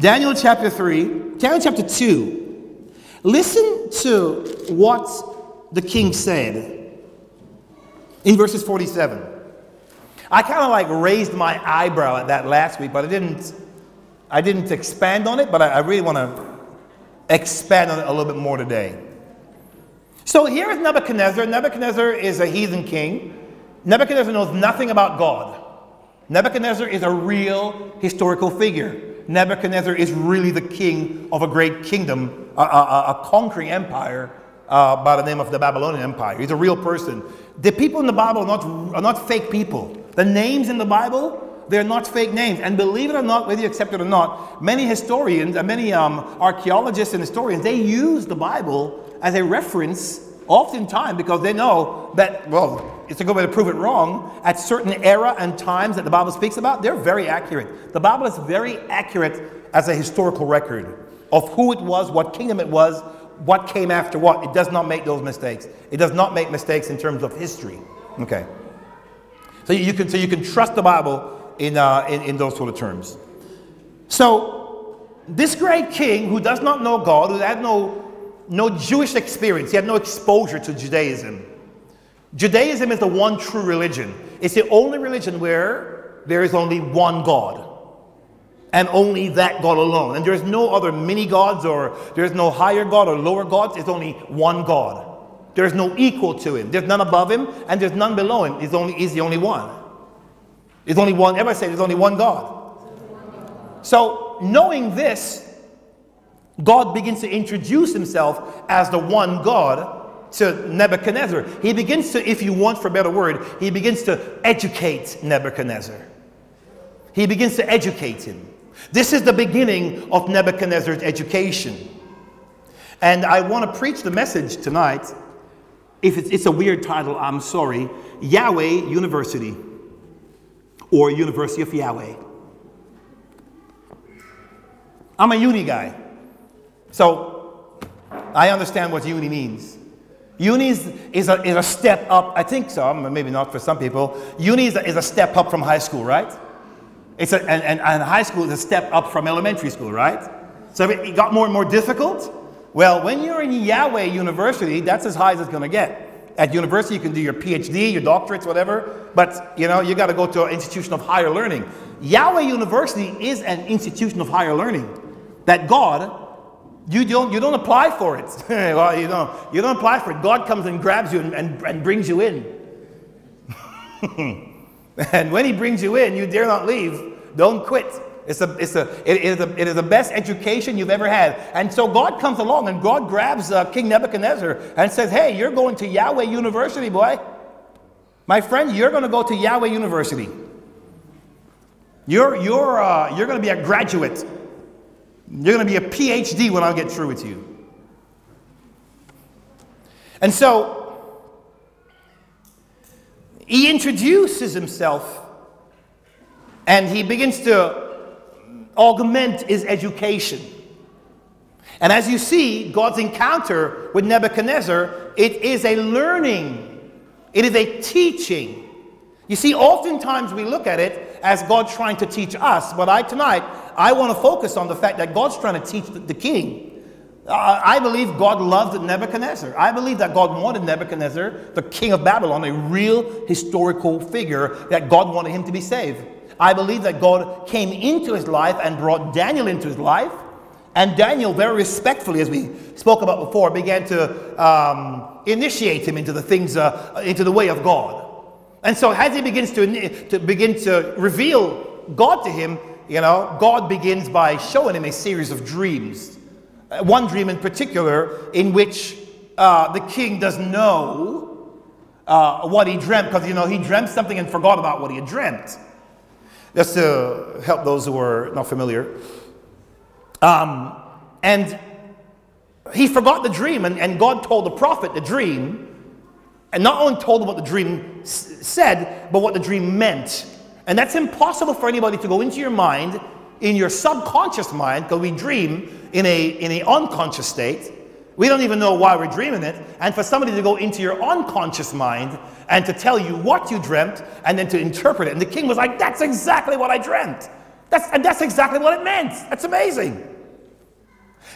Daniel chapter 3, Daniel chapter 2. Listen to what the king said in verses 47. I kind of like raised my eyebrow at that last week, but I didn't I didn't expand on it, but I, I really want to expand on it a little bit more today. So here is Nebuchadnezzar. Nebuchadnezzar is a heathen king. Nebuchadnezzar knows nothing about God. Nebuchadnezzar is a real historical figure. Nebuchadnezzar is really the king of a great kingdom, a, a, a conquering empire uh, by the name of the Babylonian Empire. He's a real person. The people in the Bible are not, are not fake people. The names in the Bible they're not fake names. And believe it or not, whether you accept it or not, many historians and many um, archaeologists and historians, they use the Bible as a reference oftentimes because they know that, well, it's a good way to prove it wrong. At certain era and times that the Bible speaks about, they're very accurate. The Bible is very accurate as a historical record of who it was, what kingdom it was, what came after what. It does not make those mistakes. It does not make mistakes in terms of history. Okay. So you can, so you can trust the Bible in, uh, in, in those sort of terms. So, this great king who does not know God, who had no, no Jewish experience, he had no exposure to Judaism. Judaism is the one true religion. It's the only religion where there is only one God and only that God alone. And there's no other mini gods or there's no higher God or lower gods. It's only one God. There's no equal to him. There's none above him and there's none below him. He's, only, he's the only one. There's only one, everybody say there's only one God. So, knowing this, God begins to introduce himself as the one God to Nebuchadnezzar. He begins to, if you want for a better word, he begins to educate Nebuchadnezzar. He begins to educate him. This is the beginning of Nebuchadnezzar's education. And I want to preach the message tonight. If it's, it's a weird title, I'm sorry. Yahweh University or University of Yahweh. I'm a uni guy, so I understand what uni means. Uni is, is, a, is a step up, I think so, maybe not for some people. Uni is a, is a step up from high school, right? It's a, and, and, and high school is a step up from elementary school, right? So it got more and more difficult. Well, when you're in Yahweh University, that's as high as it's going to get. At university, you can do your PhD, your doctorates, whatever, but you know, you got to go to an institution of higher learning. Yahweh University is an institution of higher learning that God, you don't, you don't apply for it. well, you, know, you don't apply for it. God comes and grabs you and, and, and brings you in. and when He brings you in, you dare not leave. Don't quit. It's a, it's a, it, is a, it is the best education you've ever had. And so God comes along and God grabs uh, King Nebuchadnezzar and says, Hey, you're going to Yahweh University, boy. My friend, you're going to go to Yahweh University. You're, you're, uh, you're going to be a graduate. You're going to be a PhD when I get through with you. And so he introduces himself and he begins to augment his education. And as you see, God's encounter with Nebuchadnezzar, it is a learning, it is a teaching. You see, oftentimes we look at it as God trying to teach us, but I tonight, I want to focus on the fact that God's trying to teach the, the king. Uh, I believe God loved Nebuchadnezzar. I believe that God wanted Nebuchadnezzar, the king of Babylon, a real historical figure, that God wanted him to be saved. I believe that God came into his life and brought Daniel into his life. And Daniel, very respectfully, as we spoke about before, began to um, initiate him into the things, uh, into the way of God. And so, as he begins to, to begin to reveal God to him, you know, God begins by showing him a series of dreams. Uh, one dream in particular, in which uh, the king doesn't know uh, what he dreamt, because you know he dreamt something and forgot about what he had dreamt just to help those who are not familiar. Um, and he forgot the dream, and, and God told the prophet the dream, and not only told him what the dream said, but what the dream meant. And that's impossible for anybody to go into your mind, in your subconscious mind, because we dream in a in an unconscious state. We don't even know why we're dreaming it. And for somebody to go into your unconscious mind and to tell you what you dreamt and then to interpret it. And the king was like, That's exactly what I dreamt. That's, and that's exactly what it meant. That's amazing.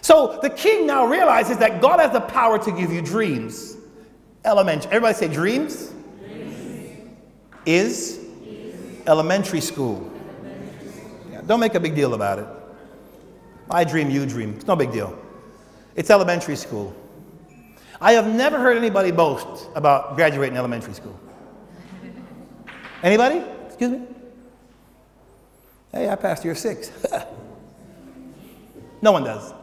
So the king now realizes that God has the power to give you dreams. Elementary. Everybody say dreams. dreams. Is, is elementary school. Yeah, don't make a big deal about it. I dream, you dream. It's no big deal. It's elementary school. I have never heard anybody boast about graduating elementary school. Anybody? Excuse me? Hey, I passed year six. no one does.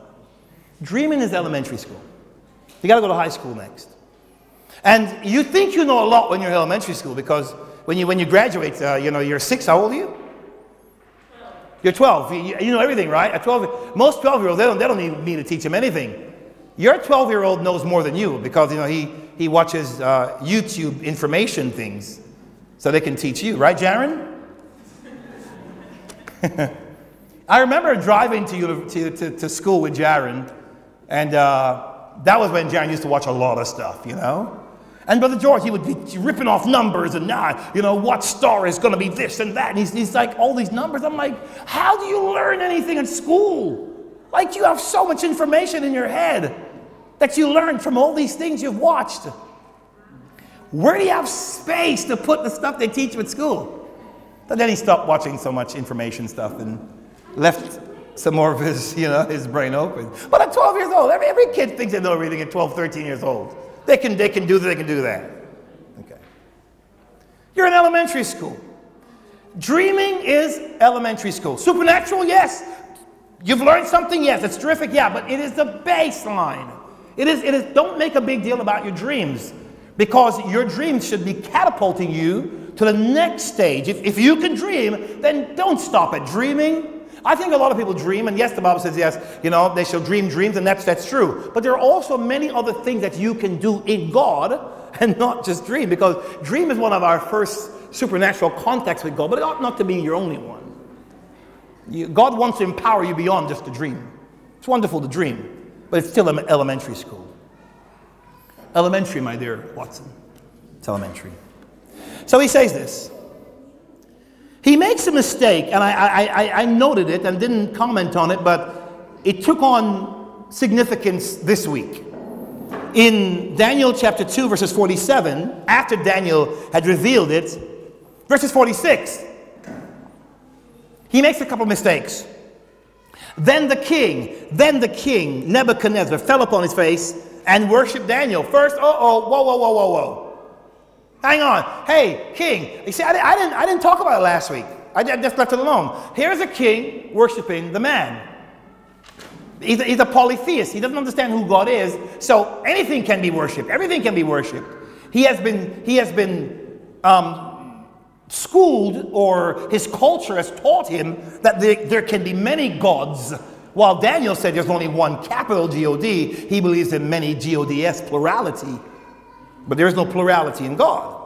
Dreaming is elementary school. You got to go to high school next. And you think you know a lot when you're in elementary school because when you, when you graduate, uh, you know, you're six. How old are you? You're 12. You, you know everything, right? At 12, most 12 year olds, they don't, they don't need me to teach them anything. Your 12 year old knows more than you because, you know, he, he watches uh, YouTube information things so they can teach you, right, Jaron? I remember driving to, to, to, to school with Jaron, and uh, that was when Jaron used to watch a lot of stuff, you know? And Brother George, he would be ripping off numbers and, ah, you know, what star is going to be this and that. And he's, he's like, all these numbers. I'm like, how do you learn anything in school? Like, you have so much information in your head that you learn from all these things you've watched. Where do you have space to put the stuff they teach you at school? But then he stopped watching so much information stuff and left some more of his, you know, his brain open. But at 12 years old, every, every kid thinks they know everything at 12, 13 years old. They can, they can do this, they can do that. Okay. You're in elementary school. Dreaming is elementary school. Supernatural, yes. You've learned something, yes. It's terrific, yeah. But it is the baseline. It is, it is, don't make a big deal about your dreams because your dreams should be catapulting you to the next stage. If, if you can dream, then don't stop at dreaming. I think a lot of people dream, and yes, the Bible says, yes, you know, they shall dream dreams, and that's, that's true. But there are also many other things that you can do in God and not just dream, because dream is one of our first supernatural contacts with God, but it ought not to be your only one. You, God wants to empower you beyond just to dream. It's wonderful to dream, but it's still elementary school. Elementary, my dear Watson. It's elementary. So he says this. He makes a mistake, and I, I, I, noted it and didn't comment on it, but it took on significance this week. In Daniel chapter 2, verses 47, after Daniel had revealed it, verses 46, he makes a couple mistakes. Then the king, then the king, Nebuchadnezzar, fell upon his face and worshiped Daniel. First, uh oh, whoa, whoa, whoa, whoa, whoa. Hang on. Hey, king. You see, I, I, didn't, I didn't talk about it last week. I just left it alone. Here's a king worshiping the man. He's a, he's a polytheist. He doesn't understand who God is. So anything can be worshipped. Everything can be worshipped. He has been, he has been um, schooled, or his culture has taught him that there, there can be many gods. While Daniel said there's only one capital God, he believes in many GODS plurality. But there is no plurality in God.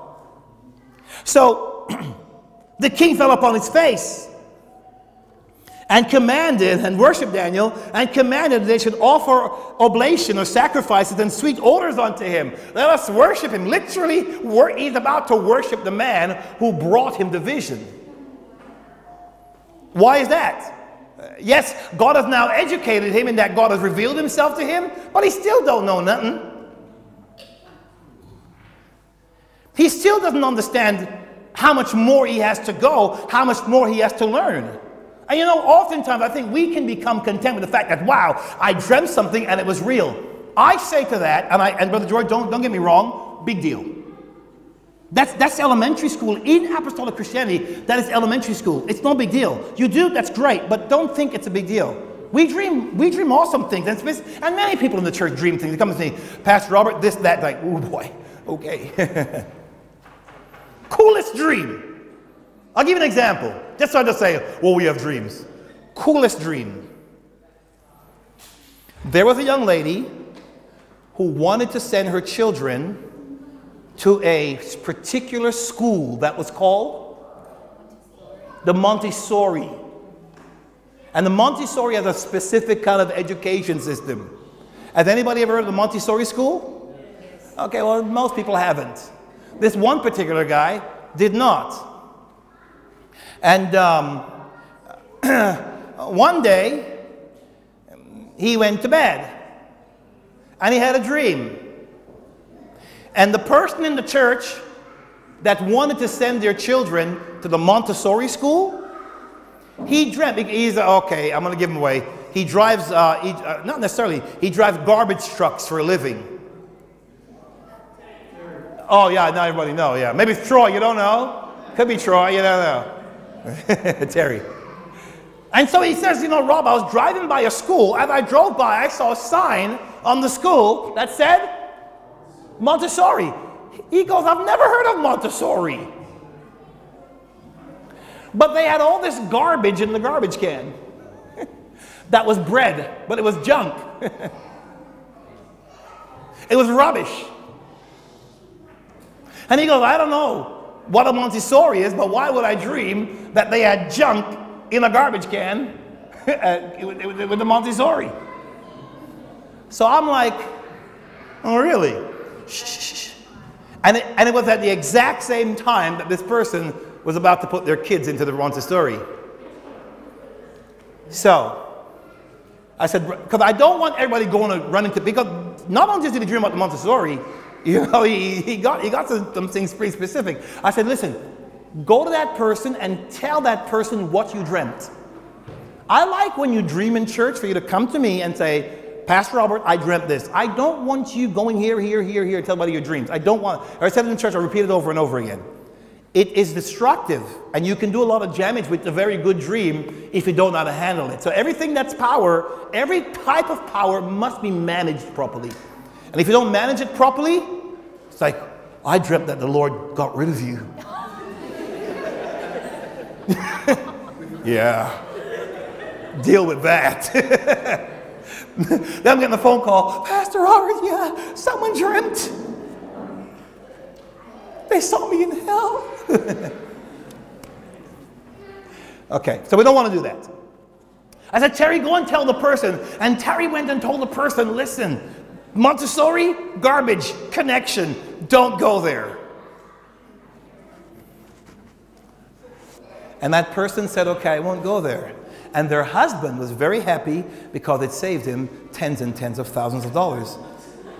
So the king fell upon his face and commanded and worshiped Daniel and commanded that they should offer oblation or sacrifices and sweet odors unto him. Let us worship him. Literally, he's about to worship the man who brought him the vision. Why is that? Yes, God has now educated him in that God has revealed himself to him, but he still don't know nothing. He still doesn't understand how much more he has to go, how much more he has to learn. And you know, oftentimes I think we can become content with the fact that, wow, I dreamt something and it was real. I say to that, and, I, and Brother George, don't, don't get me wrong, big deal. That's, that's elementary school. In apostolic Christianity, that is elementary school. It's no big deal. You do, that's great, but don't think it's a big deal. We dream, we dream awesome things. And, and many people in the church dream things. They come to me, Pastor Robert, this, that, like, oh boy, okay. Coolest dream. I'll give you an example. Just so I just say, well, we have dreams. Coolest dream. There was a young lady who wanted to send her children to a particular school that was called the Montessori. And the Montessori has a specific kind of education system. Has anybody ever heard of the Montessori school? Okay, well, most people haven't. This one particular guy did not. And um, one day, he went to bed and he had a dream. And the person in the church that wanted to send their children to the Montessori school, he dreamt, he's, okay, I'm going to give him away. He drives, uh, he, uh, not necessarily, he drives garbage trucks for a living. Oh, yeah, now everybody know, yeah. Maybe it's Troy, you don't know? Could be Troy, you don't know. Terry. And so he says, you know, Rob, I was driving by a school. As I drove by, I saw a sign on the school that said Montessori. He goes, I've never heard of Montessori. But they had all this garbage in the garbage can. that was bread, but it was junk. it was rubbish. And he goes, I don't know what a Montessori is, but why would I dream that they had junk in a garbage can uh, with the Montessori? So I'm like, oh, really? And it, and it was at the exact same time that this person was about to put their kids into the Montessori. So, I said, because I don't want everybody going to run into, because not only did he dream about the Montessori, you know, he, he got, he got some, some things pretty specific. I said, listen, go to that person and tell that person what you dreamt. I like when you dream in church for you to come to me and say, Pastor Robert, I dreamt this. I don't want you going here, here, here, here, tell about your dreams. I don't want, I said it in church, I repeat it over and over again. It is destructive, and you can do a lot of damage with a very good dream if you don't know how to handle it. So everything that's power, every type of power must be managed properly. And if you don't manage it properly, it's like, I dreamt that the Lord got rid of you. yeah. Deal with that. then I'm getting a phone call, Pastor Robert, yeah, someone dreamt. They saw me in hell. okay, so we don't want to do that. I said, Terry, go and tell the person. And Terry went and told the person, listen, Montessori, garbage, connection, don't go there. And that person said, okay, I won't go there. And their husband was very happy because it saved him tens and tens of thousands of dollars.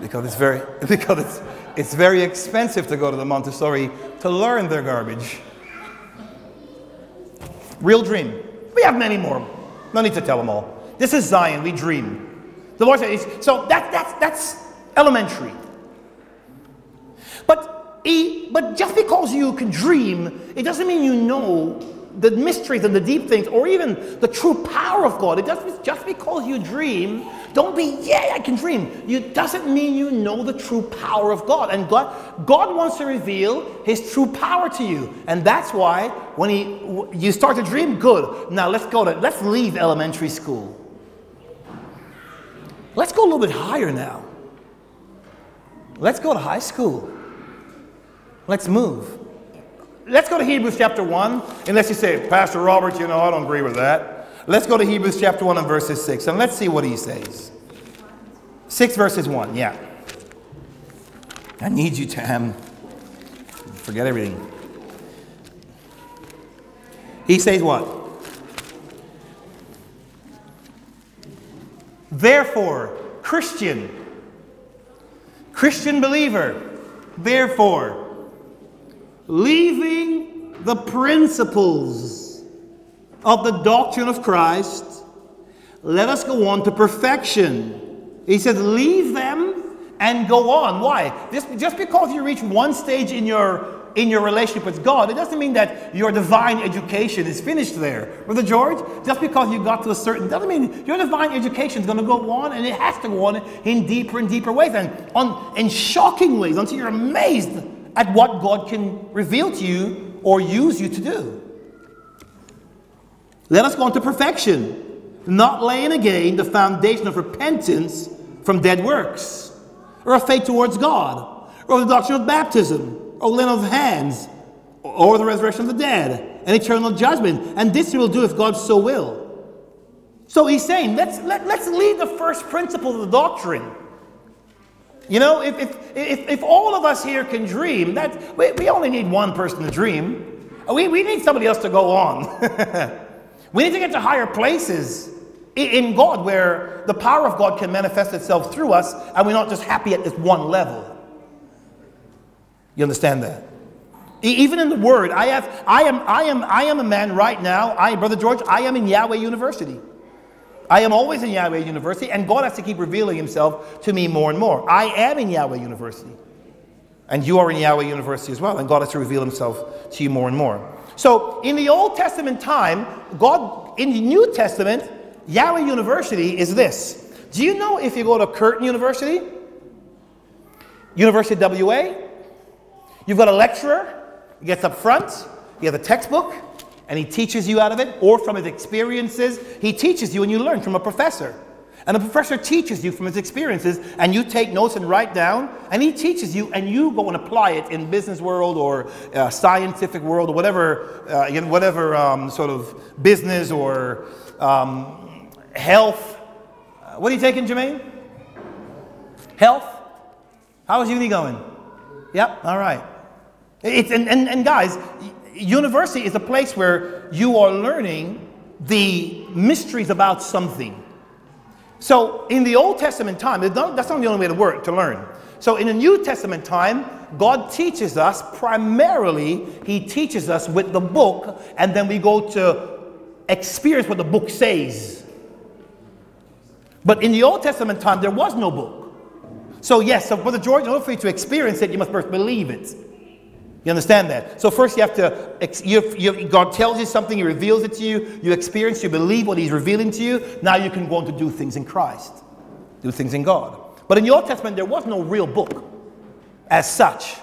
Because it's very, because it's, it's very expensive to go to the Montessori to learn their garbage. Real dream. We have many more. No need to tell them all. This is Zion. We dream. The Lord says, so that, that's, that's elementary. But, he, but just because you can dream, it doesn't mean you know the mysteries and the deep things, or even the true power of God. It doesn't just because you dream, don't be, yeah, I can dream. It doesn't mean you know the true power of God. And God, God wants to reveal His true power to you. And that's why when he, you start to dream, good. Now let's go to, let's leave elementary school. Let's go a little bit higher now. Let's go to high school. Let's move. Let's go to Hebrews chapter 1, unless you say, Pastor Robert, you know, I don't agree with that. Let's go to Hebrews chapter 1 and verses 6, and let's see what he says. 6 verses 1, yeah. I need you to forget everything. He says what? Therefore, Christian, Christian believer, therefore, leaving the principles of the doctrine of Christ, let us go on to perfection. He says, leave them and go on. Why? Just, just because you reach one stage in your in your relationship with God, it doesn't mean that your divine education is finished there. Brother George, just because you got to a certain, doesn't mean your divine education is going to go on and it has to go on in deeper and deeper ways and on in shocking ways until you're amazed at what God can reveal to you or use you to do. Let us go on to perfection, not laying again the foundation of repentance from dead works, or of faith towards God, or the doctrine of baptism, or laying of hands, or the resurrection of the dead, and eternal judgment. And this we will do if God so will. So he's saying, let's, let, let's leave the first principle of the doctrine you know, if, if, if, if, all of us here can dream, that, we, we only need one person to dream. We, we need somebody else to go on. We need to get to higher places in God where the power of God can manifest itself through us and we're not just happy at this one level. You understand that? Even in the word, I have I am I am I am a man right now, I brother George, I am in Yahweh University. I am always in Yahweh University, and God has to keep revealing himself to me more and more. I am in Yahweh University. And you are in Yahweh University as well, and God has to reveal himself to you more and more. So in the Old Testament time, God in the New Testament, Yahweh University is this. Do you know if you go to Curtin University, University WA, you've got a lecturer, he gets up front, he has a textbook, and he teaches you out of it, or from his experiences, he teaches you and you learn from a professor. And the professor teaches you from his experiences, and you take notes and write down, and he teaches you, and you go and apply it in business world or uh, scientific world or whatever, uh, in whatever um, sort of business or um, health. Uh, what are you taking, Jermaine? Health? How is uni going? Yep, all right. It's, and, and, and guys, university is a place where you are learning the mysteries about something. So in the Old Testament time, that's not the only way to work, to learn. So in the New Testament time, God teaches us primarily, He teaches us with the book, and then we go to experience what the book says. But in the Old Testament time, there was no book. So yes, so Brother George, in order for you to experience it, you must first believe it. You understand that? So first you have to, you, you, God tells you something, He reveals it to you, you experience, you believe what He's revealing to you. Now you can go on to do things in Christ, do things in God. But in the Old Testament, there was no real book as such.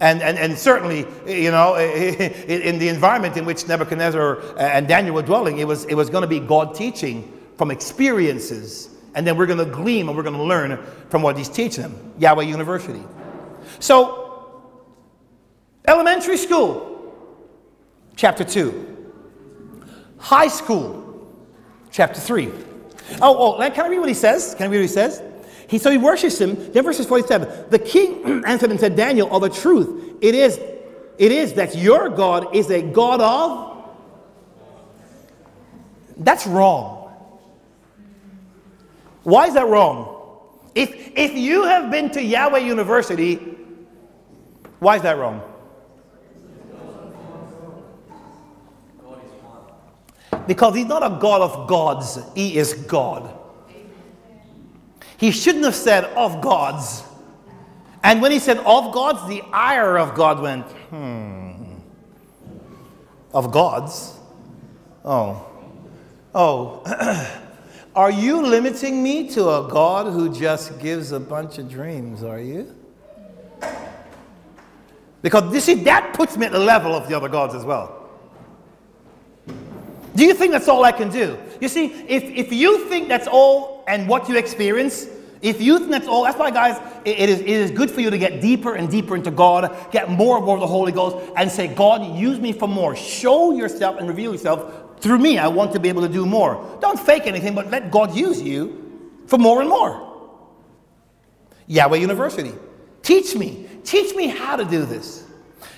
And, and, and certainly, you know, in the environment in which Nebuchadnezzar and Daniel were dwelling, it was, it was going to be God teaching from experiences. And then we're going to glean and we're going to learn from what he's teaching them. Yahweh University. So Elementary school, chapter 2. High school, chapter 3. Oh, oh, can I read what he says? Can I read what he says? He, so he worships him. Then verses 47. The king answered and said, Daniel, of the truth, it is, it is that your God is a God of. That's wrong. Why is that wrong? If, if you have been to Yahweh University, why is that wrong? Because he's not a God of gods, he is God. He shouldn't have said of gods. And when he said of gods, the ire of God went, hmm. Of gods? Oh. Oh. are you limiting me to a God who just gives a bunch of dreams, are you? Because you see, that puts me at the level of the other gods as well. Do you think that's all I can do? You see, if, if you think that's all and what you experience, if you think that's all, that's why, guys, it, it, is, it is good for you to get deeper and deeper into God, get more and more of the Holy Ghost, and say, God, use me for more. Show yourself and reveal yourself through me. I want to be able to do more. Don't fake anything, but let God use you for more and more. Yahweh University. Teach me. Teach me how to do this.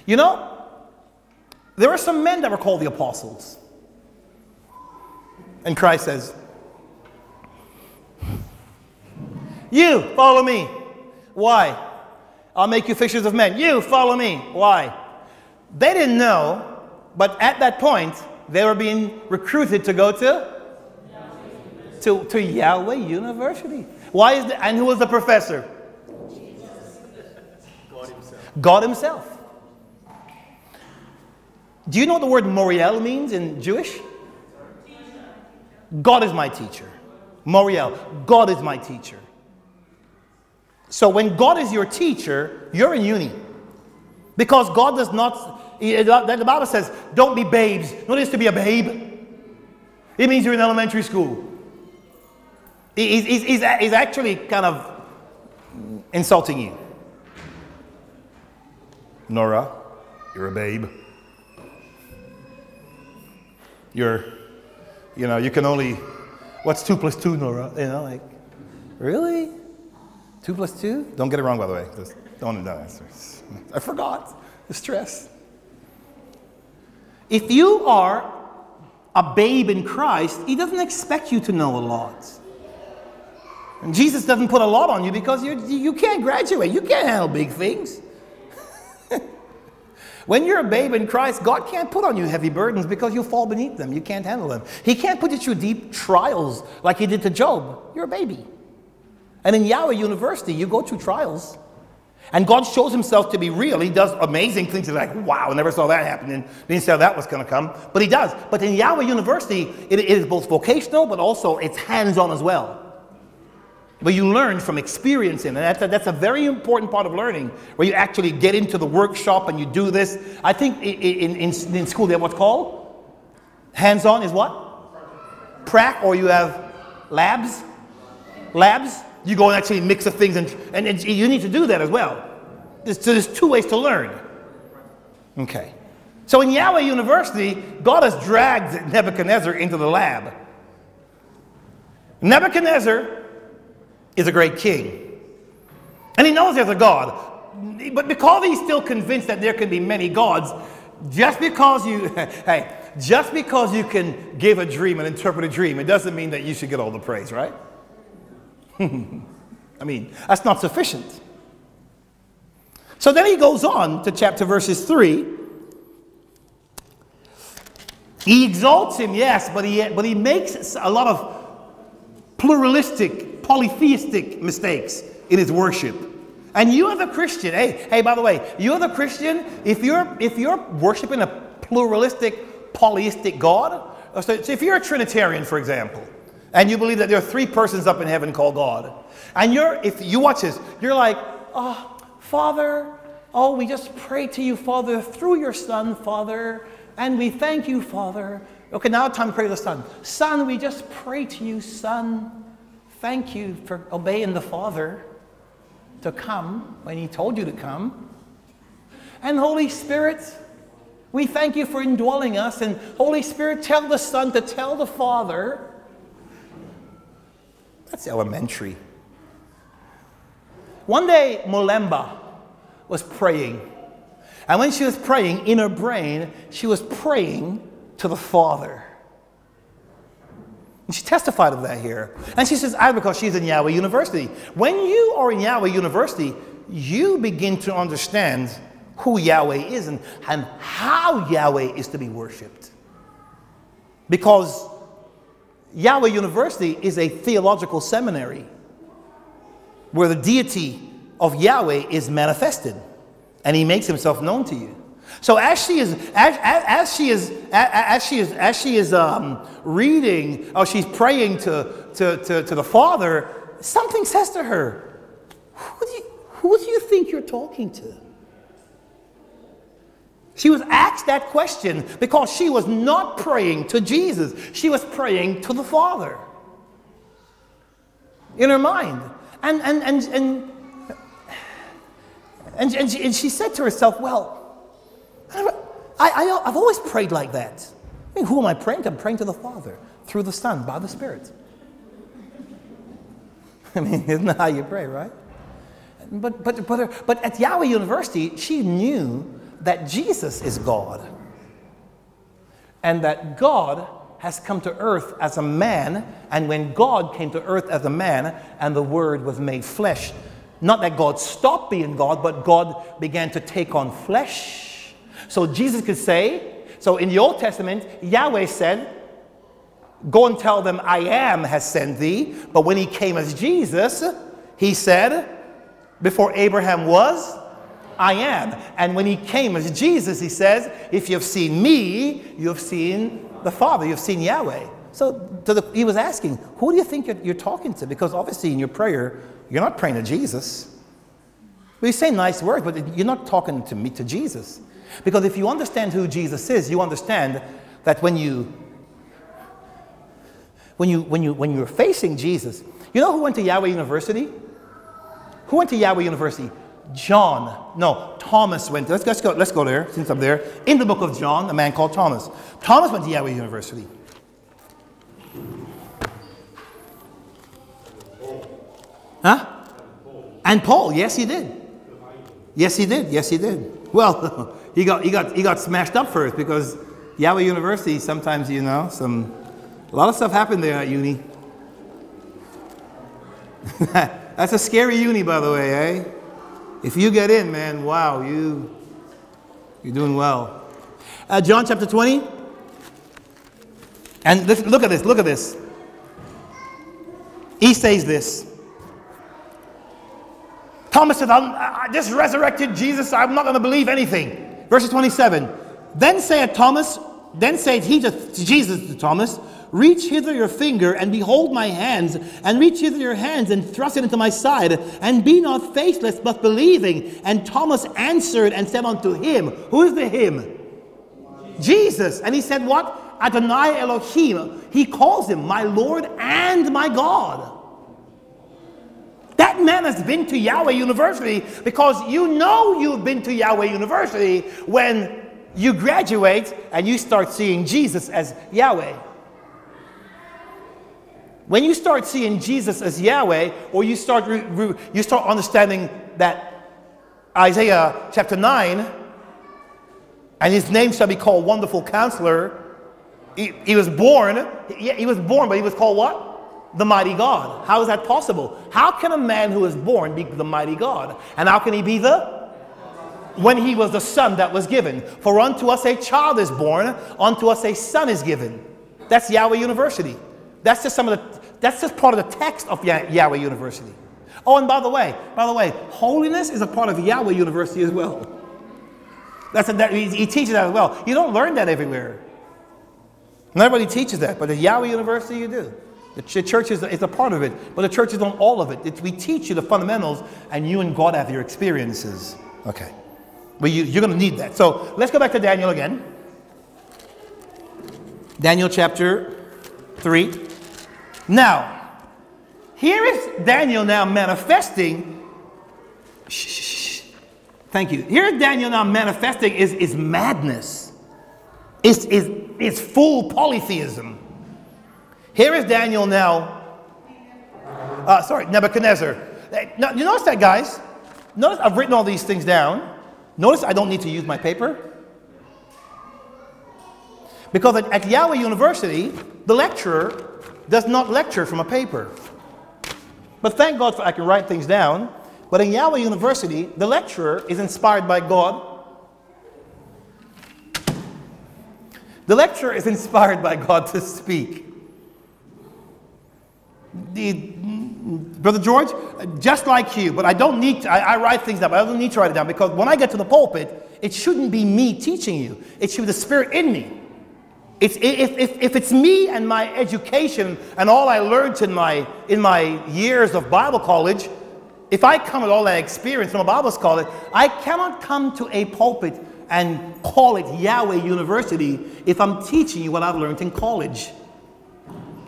You know, there are some men that were called the apostles. And Christ says, You follow me. Why? I'll make you fishers of men. You follow me. Why? They didn't know, but at that point, they were being recruited to go to to, to Yahweh University. Why is the, and who was the professor? God himself. God himself. Do you know what the word Moriel means in Jewish? God is my teacher. Moriel, God is my teacher. So when God is your teacher, you're in uni. Because God does not, the Bible says, don't be babes. Is to be a babe? It means you're in elementary school. He's actually kind of insulting you. Nora, you're a babe. You're you know, you can only, what's two plus two, Nora? You know, like, really? Two plus two? Don't get it wrong, by the way. Just don't know. I forgot. The stress. If you are a babe in Christ, he doesn't expect you to know a lot. And Jesus doesn't put a lot on you because you you can't graduate. You can't handle big things. When you're a babe in Christ, God can't put on you heavy burdens because you fall beneath them. You can't handle them. He can't put you through deep trials like he did to Job. You're a baby. And in Yahweh University, you go through trials. And God shows himself to be real. He does amazing things. You're like, wow, I never saw that happen. And didn't say that was going to come. But he does. But in Yahweh University, it, it is both vocational, but also it's hands on as well. But you learn from experiencing. And that's a, that's a very important part of learning, where you actually get into the workshop and you do this. I think in, in, in school they have what's called hands on is what? Prac, or you have labs. Labs. You go and actually mix the things, and, and, and you need to do that as well. There's, so there's two ways to learn. Okay. So in Yahweh University, God has dragged Nebuchadnezzar into the lab. Nebuchadnezzar is a great king. And he knows there's a God. But because he's still convinced that there can be many gods, just because you, hey, just because you can give a dream and interpret a dream, it doesn't mean that you should get all the praise, right? I mean, that's not sufficient. So then he goes on to chapter verses 3. He exalts him, yes, but he, but he makes a lot of pluralistic, polytheistic mistakes in his worship. And you are the Christian, hey, hey, by the way, you're the Christian, if you're if you're worshiping a pluralistic, polyistic God, uh, so if you're a Trinitarian, for example, and you believe that there are three persons up in heaven called God, and you're, if you watch this, you're like, oh, Father, oh, we just pray to you, Father, through your Son, Father, and we thank you, Father. Okay, now time to pray to the Son. Son, we just pray to you, Son. Thank you for obeying the Father to come when He told you to come. And Holy Spirit, we thank you for indwelling us. And Holy Spirit, tell the Son to tell the Father that's elementary. One day, Molemba was praying. And when she was praying, in her brain, she was praying to the Father. And she testified of that here. And she says, I because she's in Yahweh University. When you are in Yahweh University, you begin to understand who Yahweh is and, and how Yahweh is to be worshiped. Because Yahweh University is a theological seminary where the deity of Yahweh is manifested and he makes himself known to you. So as she is, as, as she is, as she is, as she is um, reading, or she's praying to, to, to, to the Father, something says to her, who do, you, who do you think you're talking to? She was asked that question because she was not praying to Jesus. She was praying to the Father in her mind. And, and, and, and, and, and, she, and she said to herself, Well, I, I've always prayed like that. I mean, who am I praying to? I'm praying to the Father through the Son by the Spirit. I mean, isn't that how you pray, right? But, but, but, but at Yahweh University, she knew that Jesus is God and that God has come to earth as a man. And when God came to earth as a man and the Word was made flesh, not that God stopped being God, but God began to take on flesh. So Jesus could say, so in the Old Testament, Yahweh said, Go and tell them, I am has sent thee. But when he came as Jesus, he said, Before Abraham was, I am. And when he came as Jesus, he says, If you've seen me, you've seen the Father, you've seen Yahweh. So the, he was asking, Who do you think you're, you're, talking to? Because obviously in your prayer, you're not praying to Jesus. You say nice words, but you're not talking to me, to Jesus. Because if you understand who Jesus is, you understand that when you when you when you when you're facing Jesus, you know who went to Yahweh University? Who went to Yahweh University? John, no, Thomas went, let's, let's, go, let's go there, since I'm there. In the book of John, a man called Thomas. Thomas went to Yahweh University. Huh? And Paul, yes, he did. Yes, he did. Yes, he did. Well, he got, he got, he got smashed up first because Yahweh University, sometimes, you know, some, a lot of stuff happened there at uni. That's a scary uni, by the way, eh? If you get in, man, wow, you, you're doing well. Uh, John chapter 20. And listen, look at this, look at this. He says this. Thomas said, I just resurrected Jesus. I'm not going to believe anything. Verse 27. Then said Thomas, then said he to Jesus to Thomas, Reach hither your finger and behold my hands, and reach hither your hands and thrust it into my side, and be not faithless but believing. And Thomas answered and said unto him, Who is the him? Jesus. And he said, What? Adonai Elohim. He calls him my Lord and my God. That man has been to Yahweh University because you know you've been to Yahweh University when you graduate and you start seeing Jesus as Yahweh. When you start seeing Jesus as Yahweh, or you start, you start understanding that Isaiah chapter 9, and his name shall be called Wonderful Counselor. He, he was born, he, he was born, but he was called what? The Mighty God. How is that possible? How can a man who is born be the Mighty God? And how can he be the when he was the son that was given. For unto us a child is born, unto us a son is given. That's Yahweh University. That's just some of the, that's just part of the text of Yahweh University. Oh, and by the way, by the way, holiness is a part of Yahweh University as well. That's a, that, he, he teaches that as well. You don't learn that everywhere. Not everybody teaches that, but at Yahweh University you do. The, church is, is a part of it, but the church is not all of it. it. We teach you the fundamentals, and you and God have your experiences. Okay. But you, you're going to need that. So let's go back to Daniel again. Daniel chapter 3. Now, here is Daniel now manifesting. Shh, shh, shh. Thank you. Here is Daniel now manifesting is, is madness. It's, is is full polytheism. Here is Daniel now. Uh, sorry, Nebuchadnezzar. You notice that, guys? Notice I've written all these things down. Notice I don't need to use my paper. Because at, at Yahweh University, the lecturer does not lecture from a paper. But thank God for I can write things down. But in Yahweh University, the lecturer is inspired by God. The lecturer is inspired by God to speak. The, Brother George, just like you, but I don't need to, I, I, write things down, but I don't need to write it down because when I get to the pulpit, it shouldn't be me teaching you. It should be the Spirit in me. It's, if, if, if it's me and my education and all I learned in my, in my years of Bible college, if I come with all that experience from a Bible college, I cannot come to a pulpit and call it Yahweh University if I'm teaching you what I've learned in college.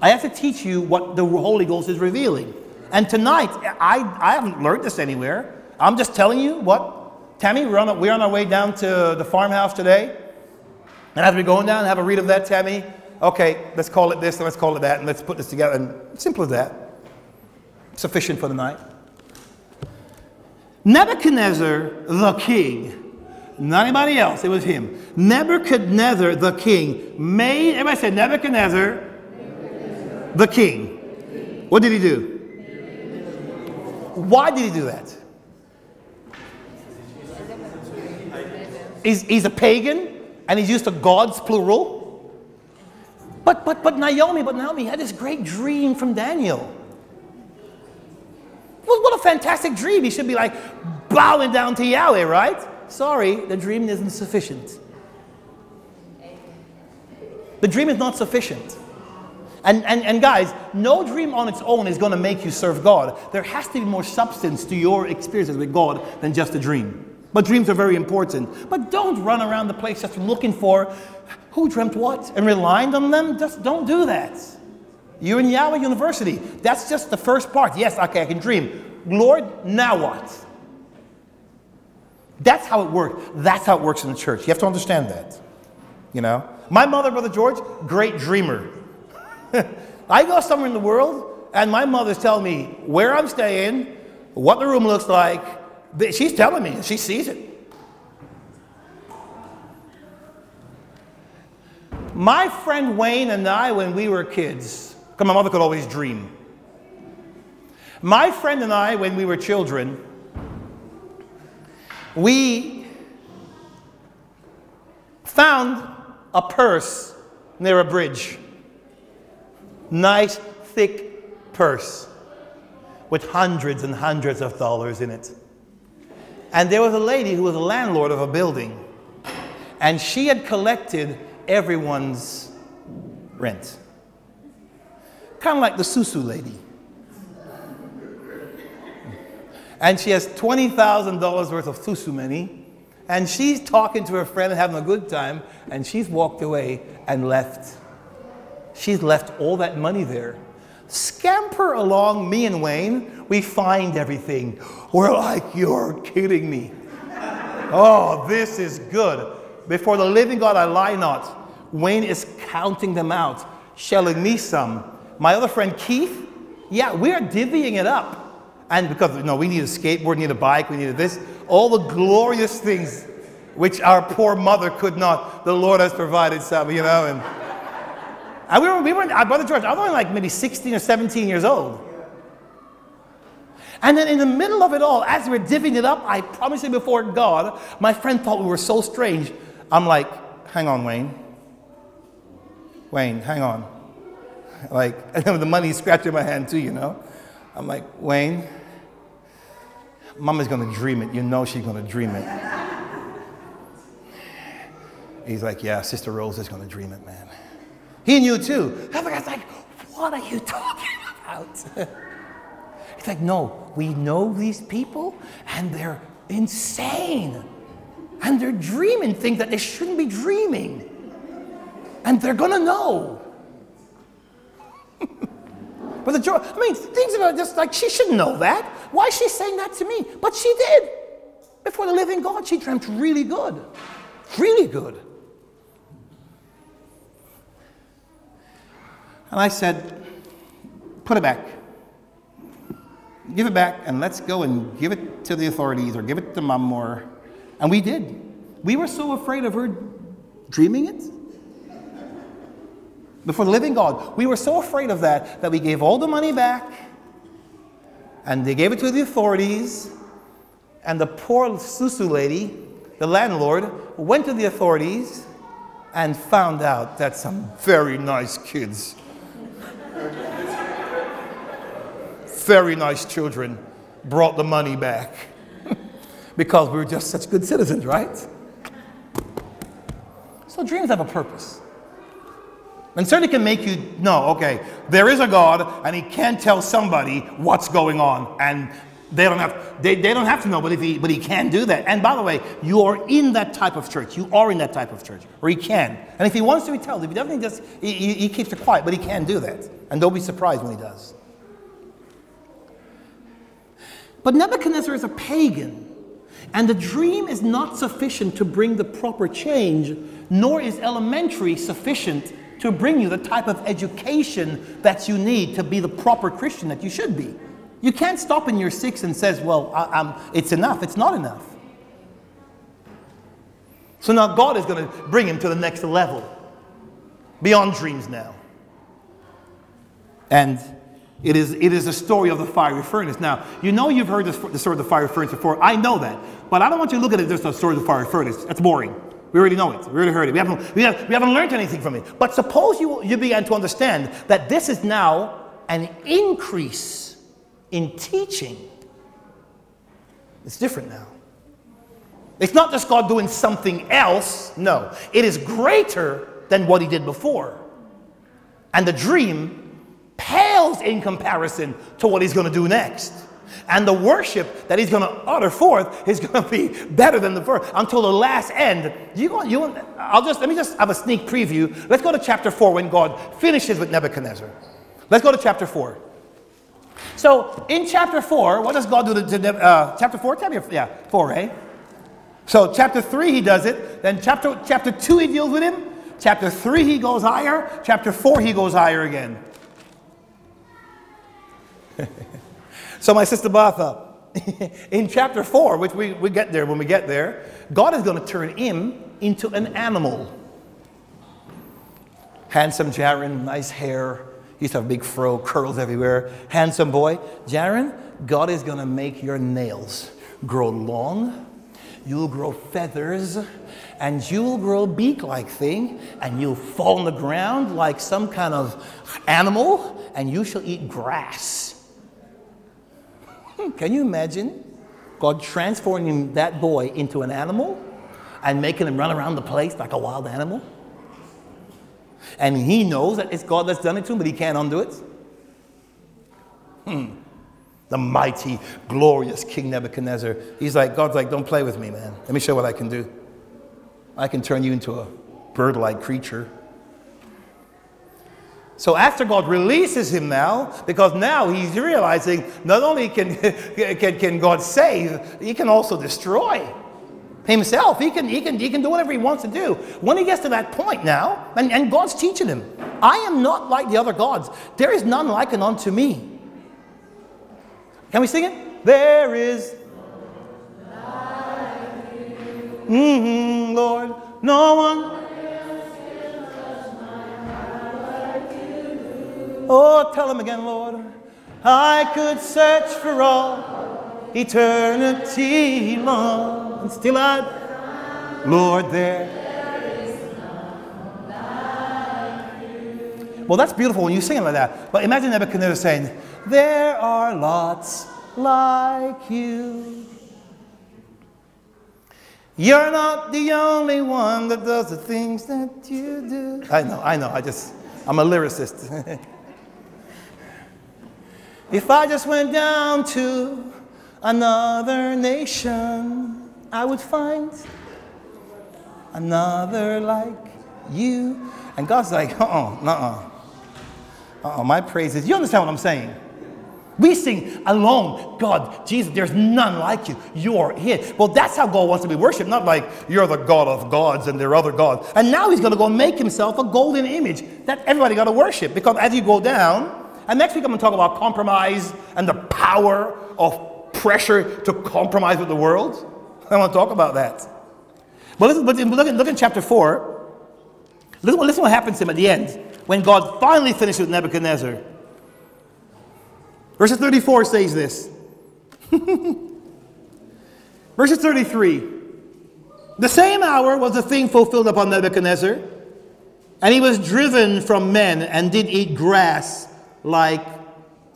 I have to teach you what the Holy Ghost is revealing. And tonight, I, I haven't learned this anywhere. I'm just telling you what, Tammy, we're on, we're on our way down to the farmhouse today. And as we're going down, have a read of that, Tammy. Okay, let's call it this and let's call it that and let's put this together. And simple as that. Sufficient for the night. Nebuchadnezzar the king, not anybody else, it was him. Nebuchadnezzar the king made, everybody said Nebuchadnezzar, Nebuchadnezzar. The king. What did he do? Why did he do that? He's, he's a pagan and he's used to God's plural. But, but, but Naomi, but Naomi had this great dream from Daniel. Well, what a fantastic dream. He should be like bowing down to Yahweh, right? Sorry, the dream isn't sufficient. The dream is not sufficient. And, and, and guys, no dream on its own is going to make you serve God. There has to be more substance to your experiences with God than just a dream. But dreams are very important. But don't run around the place just looking for who dreamt what and relying on them. Just don't do that. You're in Yahweh University. That's just the first part. Yes, okay, I can dream. Lord, now what? That's how it works. That's how it works in the church. You have to understand that. You know? My mother, Brother George, great dreamer. I go somewhere in the world and my mother's telling me where I'm staying, what the room looks like. She's telling me, she sees it. My friend Wayne and I, when we were kids, because my mother could always dream. My friend and I, when we were children, we found a purse near a bridge. Nice, thick purse with hundreds and hundreds of dollars in it. And there was a lady who was a landlord of a building, and she had collected everyone's rent. Kind of like the Susu lady. And she has $20,000 worth of Susu money, and she's talking to her friend and having a good time, and she's walked away and left. She's left all that money there. Scamper along, me and Wayne, we find everything. We're like, you're kidding me. oh, this is good. Before the living God, I lie not. Wayne is counting them out, shelling me some. My other friend Keith, yeah, we're divvying it up. And because you know, we need a skateboard, we need a bike, we needed this, all the glorious things which our poor mother could not, the Lord has provided some, you know. And, and we were, we were, brother George, I was only like maybe 16 or 17 years old. And then in the middle of it all, as we were divvying it up, I promise you before God, my friend thought we were so strange. I'm like, hang on, Wayne. Wayne, hang on. Like, and then the money scratching my hand too, you know. I'm like, Wayne, Mama's gonna dream it. You know she's gonna dream it. He's like, yeah, Sister Rose is gonna dream it, man. He knew too. I guy's like, what are you talking about? He's like, no, we know these people and they're insane. And they're dreaming things that they shouldn't be dreaming. And they're gonna know. but the joy, I mean, things about just like she shouldn't know that. Why is she saying that to me? But she did. Before the living God, she dreamt really good. Really good. And I said, put it back. Give it back and let's go and give it to the authorities or give it to mom or. And we did. We were so afraid of her dreaming it before the living God. We were so afraid of that that we gave all the money back and they gave it to the authorities. And the poor Susu lady, the landlord, went to the authorities and found out that some very nice kids, very nice children, brought the money back because we were just such good citizens, right? So dreams have a purpose. And certainly can make you know, okay, there is a God and he can tell somebody what's going on. And they don't have they, they don't have to know, but if he but he can do that. And by the way, you are in that type of church. You are in that type of church. Or he can. And if he wants to, he tells. If he doesn't, he just he, he, he keeps it quiet, but he can do that. And don't be surprised when he does. But Nebuchadnezzar is a pagan. And the dream is not sufficient to bring the proper change, nor is elementary sufficient to bring you the type of education that you need to be the proper Christian that you should be. You can't stop in your six and says, well, I, it's enough. It's not enough. So now God is going to bring him to the next level, beyond dreams now. And it is, it is a story of the fiery furnace. Now, you know you've heard this, the story of the fiery furnace before. I know that. But I don't want you to look at it as a story of the fiery furnace. That's boring. We already know it. We already heard it. We haven't, we, have, we haven't learned anything from it. But suppose you, you began to understand that this is now an increase in teaching. It's different now. It's not just God doing something else. No, it is greater than what he did before. And the dream pales in comparison to what he's going to do next. And the worship that he's going to utter forth is going to be better than the first until the last end. You go, you, I'll just, let me just have a sneak preview. Let's go to chapter 4 when God finishes with Nebuchadnezzar. Let's go to chapter 4. So in chapter 4, what does God do to, to uh, chapter 4? Chapter, yeah, 4, eh? So chapter 3, he does it. Then chapter, chapter 2, he deals with him. Chapter 3, he goes higher. Chapter 4, he goes higher again. So, my sister Martha, in chapter 4, which we, we get there when we get there, God is going to turn him into an animal. Handsome Jaron, nice hair. He used to have big fro, curls everywhere. Handsome boy. Jaron, God is going to make your nails grow long. You'll grow feathers and you'll grow a beak like thing and you'll fall on the ground like some kind of animal and you shall eat grass. Hmm, can you imagine God transforming that boy into an animal and making him run around the place like a wild animal? And he knows that it's God that's done it to him, but he can't undo it. Hmm. The mighty, glorious King Nebuchadnezzar. He's like, God's like, don't play with me, man. Let me show what I can do. I can turn you into a bird like creature. So after God releases him now, because now he's realizing not only can, can, can God save, he can also destroy himself. He can, he, can, he can do whatever he wants to do. When he gets to that point now, and, and God's teaching him, I am not like the other gods. There is none like and unto me. Can we sing it? There is Mm-hmm, Lord, no one. Oh, tell him again, Lord. I could search for all eternity long, and still I'd, Lord, there. Well, that's beautiful when you sing it like that. But imagine Nebuchadnezzar saying, There are lots like you. You're not the only one that does the things that you do. I know, I know, I just, I'm a lyricist. if I just went down to another nation, I would find another like you. And God's like, uh uh-uh, uh, uh-uh. uh, my praises. You understand what I'm saying? We sing alone, God, Jesus, there's none like you. You're it. Well, that's how God wants to be worshiped, not like you're the God of gods and there are other gods. And now he's going to go make himself a golden image that everybody got to worship. Because as you go down, and next week I'm going to talk about compromise and the power of pressure to compromise with the world. I want to talk about that. But listen, but look, at, look chapter 4. Listen, listen what happens to him at the end when God finally finishes with Nebuchadnezzar. Verse 34 says this. Verse 33 The same hour was the thing fulfilled upon Nebuchadnezzar, and he was driven from men and did eat grass like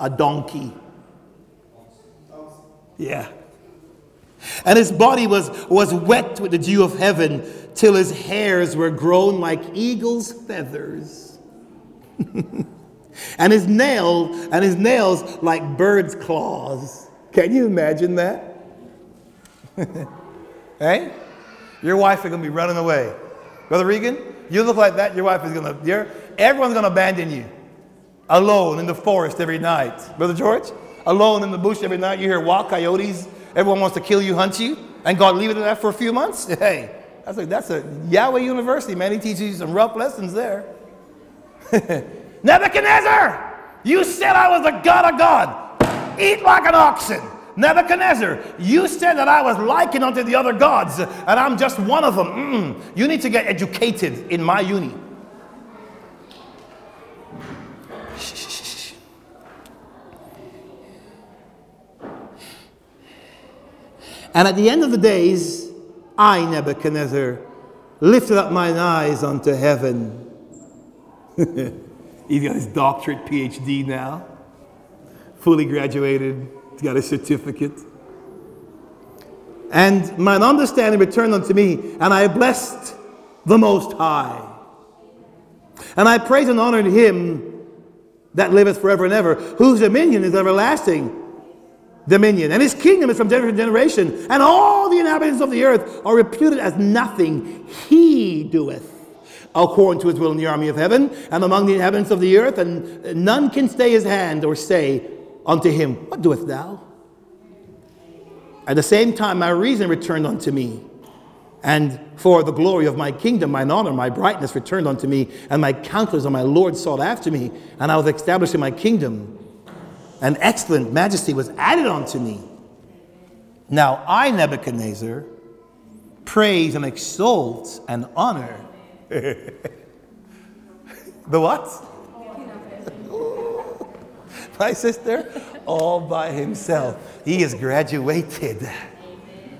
a donkey. Yeah. And his body was, was wet with the dew of heaven till his hairs were grown like eagle's feathers. and his nail and his nails like bird's claws. Can you imagine that? hey? Your wife is gonna be running away. Brother Regan, you look like that, your wife is gonna, everyone's gonna abandon you. Alone in the forest every night. Brother George, alone in the bush every night, you hear wild coyotes, everyone wants to kill you, hunt you, and God leave it at that for a few months? Hey, that's a, that's a Yahweh University, man. He teaches you some rough lessons there. Nebuchadnezzar, you said I was the God of God. Eat like an oxen. Nebuchadnezzar, you said that I was likened unto the other gods, and I'm just one of them. Mm-mm. You need to get educated in my uni. And at the end of the days, I, Nebuchadnezzar, lifted up mine eyes unto heaven. He's got his doctorate, PhD now, fully graduated, he's got a certificate. And mine understanding returned unto me, and I blessed the Most High. And I praised and honored him that liveth forever and ever, whose dominion is everlasting dominion, and his kingdom is from generation to generation, and all the inhabitants of the earth are reputed as nothing. He doeth according to his will in the army of heaven and among the inhabitants of the earth, and none can stay his hand or say unto him, What doest thou? At the same time, my reason returned unto me. And for the glory of my kingdom, mine honor, my brightness returned unto me, and my counselors and my Lord sought after me, and I was established in my kingdom. And excellent majesty was added unto me. Now I, Nebuchadnezzar, praise and exalt and honor The what? My sister, all by himself. He is graduated.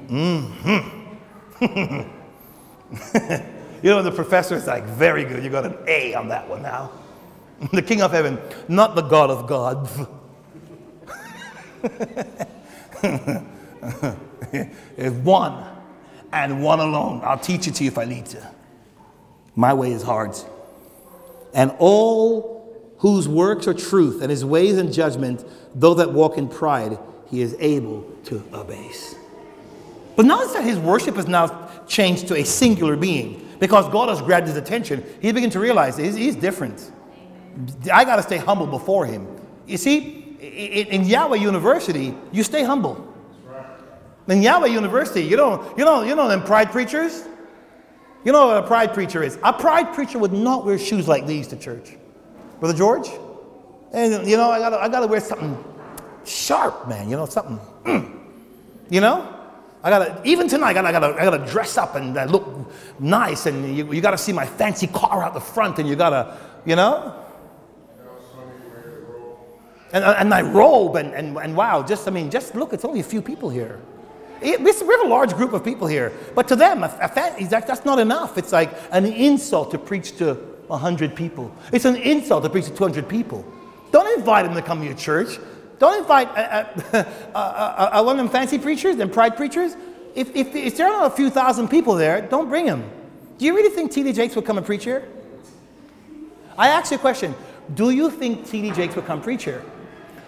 Mm-hmm. you know, the professor is like, very good. You got an A on that one now. The King of Heaven, not the God of gods. is one and one alone. I'll teach it to you if I need to. My way is hard. And all whose works are truth and his ways and judgment, though that walk in pride, he is able to abase. But notice that his worship has now changed to a singular being. Because God has grabbed his attention, he begins to realize he's, he's different. I got to stay humble before him. You see, in, Yahweh University, you stay humble. In Yahweh University, you don't, you know, you know them pride preachers? You know what a pride preacher is? A pride preacher would not wear shoes like these to church. Brother George? And you know, I gotta, I gotta wear something sharp, man. You know, something, mm, you know? I gotta, even tonight, I gotta, I gotta, I gotta dress up and uh, look nice, and you, you gotta see my fancy car out the front, and you gotta, you know? And, and my robe, and, and, and wow, just, I mean, just look, it's only a few people here. It, we have a large group of people here, but to them, a, a fan, that's not enough. It's like an insult to preach to 100 people. It's an insult to preach to 200 people. Don't invite them to come to your church. Don't invite uh, uh, uh, one of them fancy preachers, them pride preachers. If, if, if there are a few thousand people there, don't bring them. Do you really think T.D. Jakes would come and preach here? I ask you a question. Do you think T.D. Jakes would come preach here?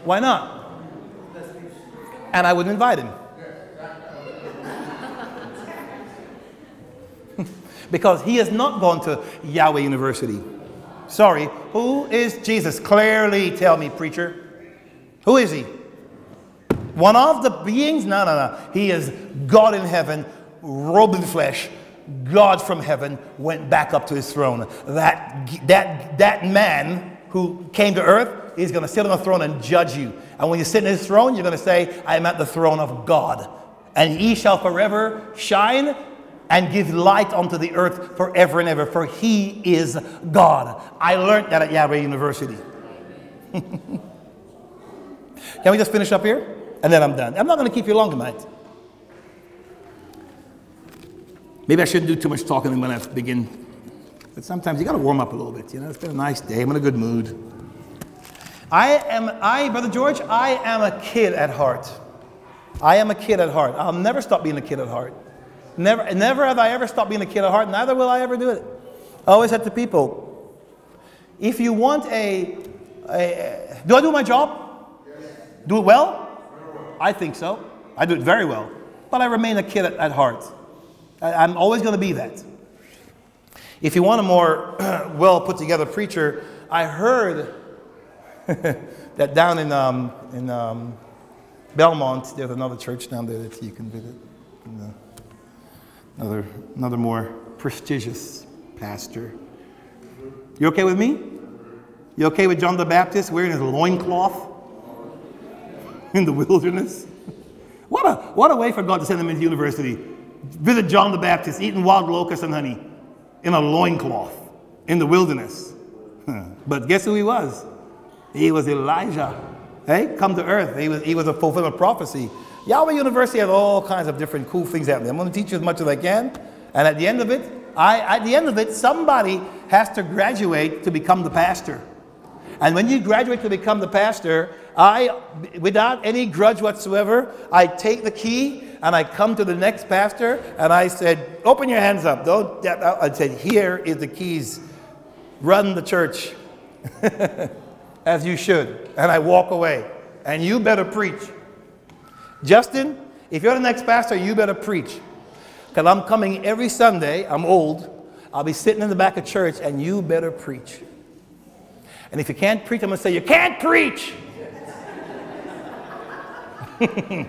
Why not? And I wouldn't invite him. because he has not gone to Yahweh University. Sorry, who is Jesus? Clearly tell me, preacher. Who is he? One of the beings? No, no, no. He is God in heaven, robed in flesh. God from heaven went back up to his throne. That, that, that man who came to earth is going to sit on the throne and judge you. And when you sit in his throne, you're going to say, I am at the throne of God. And he shall forever shine and give light unto the earth forever and ever, for he is God. I learned that at Yahweh University. Can we just finish up here? And then I'm done. I'm not going to keep you long tonight. Maybe I shouldn't do too much talking when I begin. But sometimes you got to warm up a little bit. You know, it's been a nice day. I'm in a good mood. I am, I, Brother George, I am a kid at heart. I am a kid at heart. I'll never stop being a kid at heart. Never, never have I ever stopped being a kid at heart, neither will I ever do it. I always said to people, if you want a, a do I do my job? Yes. Do it well? I think so. I do it very well. But I remain a kid at, at heart. I, I'm always going to be that. If you want a more well put together preacher, I heard that down in, um, in um, Belmont, there's another church down there that you can visit another, another more prestigious pastor. You okay with me? You okay with John the Baptist wearing his loincloth in the wilderness? What a, what a way for God to send him into university. Visit John the Baptist eating wild locusts and honey in a loincloth in the wilderness. But guess who he was? He was Elijah. Hey, come to earth. He was, he was a fulfillment prophecy. Yahweh University has all kinds of different cool things happening. I'm going to teach you as much as I can. And at the end of it, I, at the end of it, somebody has to graduate to become the pastor. And when you graduate to become the pastor, I, without any grudge whatsoever, I take the key and I come to the next pastor and I said, Open your hands up. Don't, I said, Here is the keys. Run the church as you should. And I walk away. And you better preach. Justin, if you're the next pastor, you better preach. Because I'm coming every Sunday. I'm old. I'll be sitting in the back of church, and you better preach. And if you can't preach, I'm going to say, You can't preach.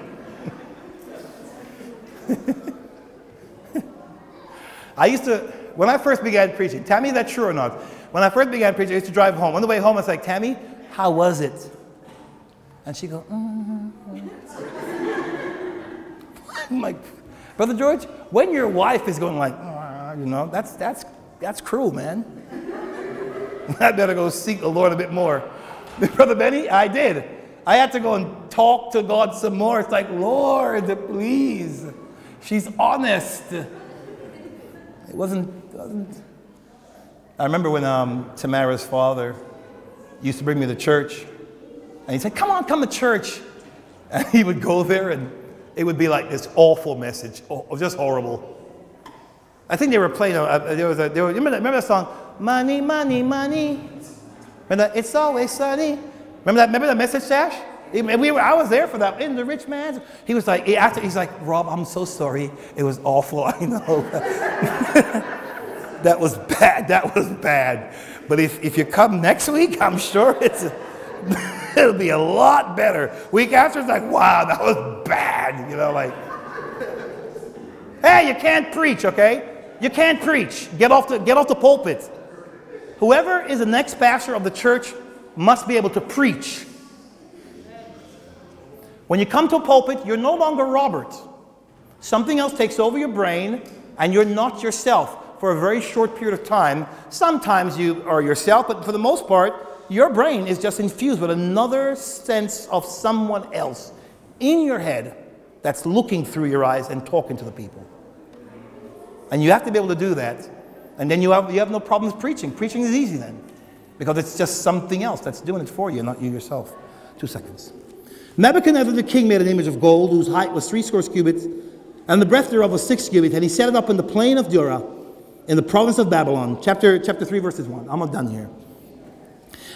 I used to, when I first began preaching, Tammy, that's true or not? When I first began preaching, I used to drive home. On the way home, I was like, Tammy, how was it? And she go, mm-hmm. Like, Brother George, when your wife is going like, oh, you know, that's, that's, that's cruel, man. I better go seek the Lord a bit more. Brother Benny, I did. I had to go and talk to God some more. It's like, Lord, please. She's honest. It wasn't, wasn't. I remember when um, Tamara's father used to bring me to church, and he said, Come on, come to church. And he would go there, and it would be like this awful message, oh, just horrible. I think they were playing, uh, there was a, there was, remember, that, remember that song? Money, money, money. Remember that? It's always sunny. Remember that, remember that message, Sash? We were, I was there for that. In the rich man, he was like, after, he's like, Rob, I'm so sorry. It was awful. I know. that was bad. That was bad. But if, if you come next week, I'm sure it's, it'll be a lot better. Week after, it's like, wow, that was bad. You know, like, hey, you can't preach, okay? You can't preach. Get off the, get off the pulpit. Whoever is the next pastor of the church must be able to preach. When you come to a pulpit, you're no longer Robert. Something else takes over your brain, and you're not yourself for a very short period of time. Sometimes you are yourself, but for the most part, your brain is just infused with another sense of someone else in your head that's looking through your eyes and talking to the people. And you have to be able to do that. And then you have, you have no problems preaching. Preaching is easy then, because it's just something else that's doing it for you, not you yourself. Two seconds. Nebuchadnezzar the king made an image of gold whose height was three scores cubits, and the breadth thereof was six cubits, and he set it up in the plain of Dura, in the province of Babylon. Chapter, chapter 3, verses 1. I'm not done here.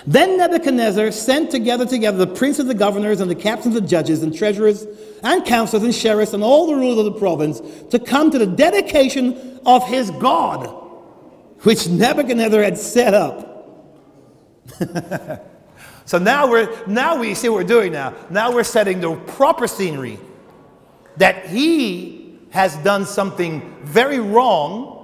Then Nebuchadnezzar sent together together the princes, the governors and the captains of judges and treasurers and counselors and sheriffs and all the rulers of the province to come to the dedication of his God, which Nebuchadnezzar had set up. So now we're now we see what we're doing now. Now we're setting the proper scenery that he has done something very wrong